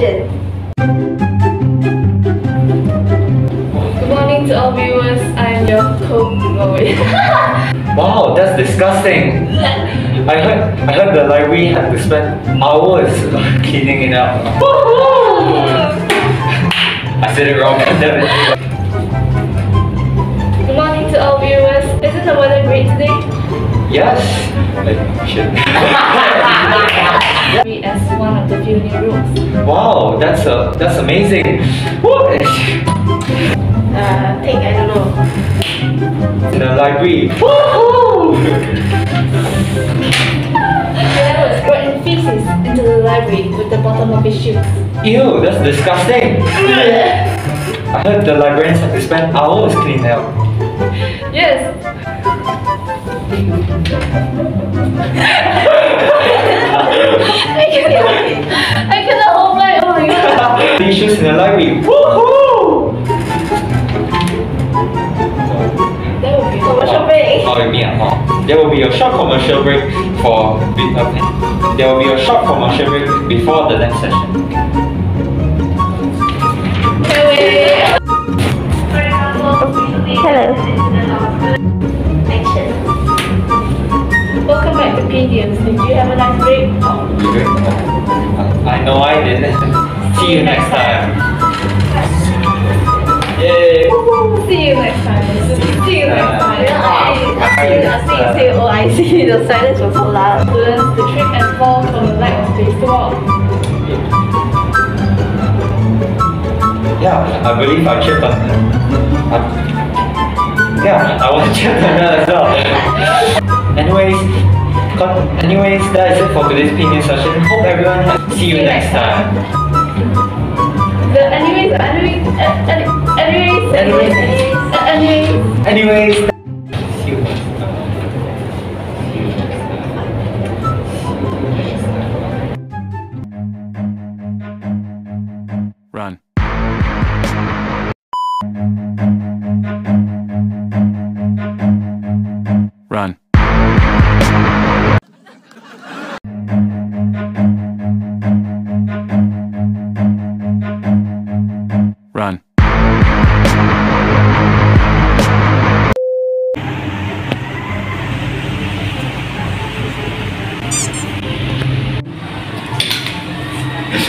Action! Good morning to all viewers. I'm your co no, wait. Wow, that's disgusting. I heard I heard the library had to spend hours cleaning it up. I said it wrong. damn it. Good morning to all viewers. Isn't the weather great today? yes. I should. As one of the few new wow, that's a that's amazing. What? Uh, take, I don't know. In the library. Woohoo! Taylor was squirting feces into the library with the bottom of his shoes. Ew, that's disgusting. I heard the librarians had to spend hours cleaning up. Yes. in the library. Woohoo! That would be Commercial break. Oh, you mean, oh. There will be a short commercial break for be- okay. There will be a short commercial break before the next session. Hello. Action. Welcome back to Pinions. Did you have a nice break? You great. I know I did. See you next time. Yay! See you next time. See you next time. I see, I see, I see, oh, I see, the silence was so loud. Students to trip and fall from the light of space to walk. Yeah, I believe I tripped on Yeah, I was tripped on that as well. anyways, anyways, that is it for today's opinion session. Hope everyone has see you next time. The anyways, anyways, any- anyways, anyways, uh, anyways. Anyways, see you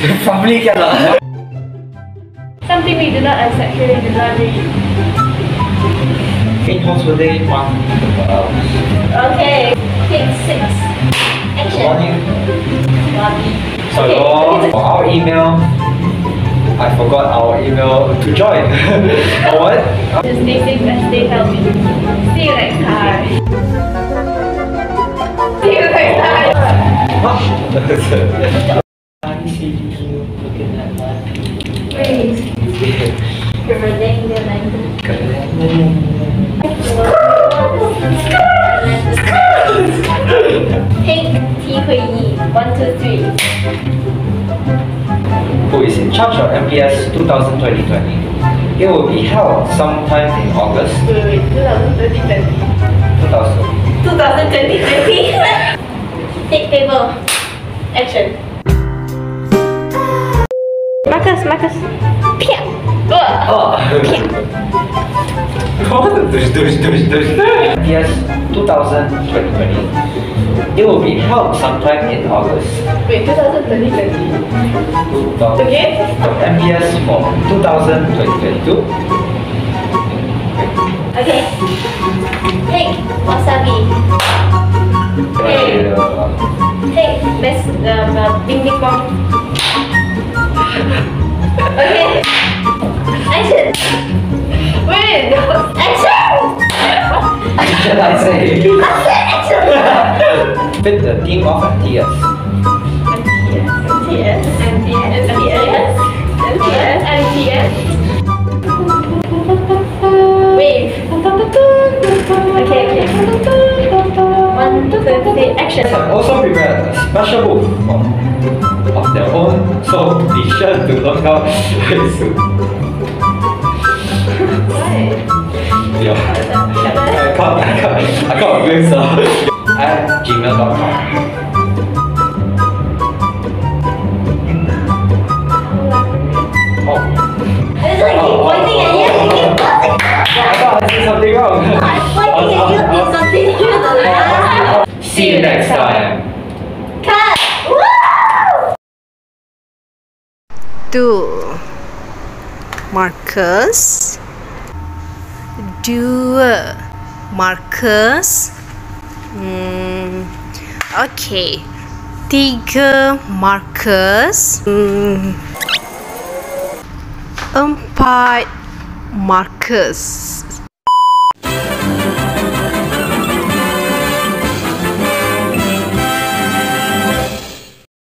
Probably cannot. Something we do not accept here in the library. In hospital one. Uh, Okay. Take six. Action. morning. Bobby. So Okay. for our email, I forgot our email to join. or what? Just stay safe and stay healthy. See you next time. See you next time. Huh? I see you looking at my Wait. Nanti. Take one two three. who is in charge of MPS 2020. It will be held sometime in August Wait, wait, 2020, 2000. 2020 Take table. Action. Marcus, Marcus. Piak. Oh. What? Dush, dush, dush, dush. MPS 2020. It will be held sometime in August. Wait, 2020, 20. 2000. Again? MPS for 2022. Okay. Take wasabi. Hey. Take best the the bing bing bong. Okay. Action. Wait, Action. I say? Action. Fit the theme of MTS. Three, action. have also prepared a special book of, of their own, so be sure to look out very soon. Yeah. I can't, I can't, I can't believe so. At gmail.com. Cut! Two. Marcus. Dua. Marcus. Hmm. Okay. Tiga Marcus. Hmm. Empat Marcus.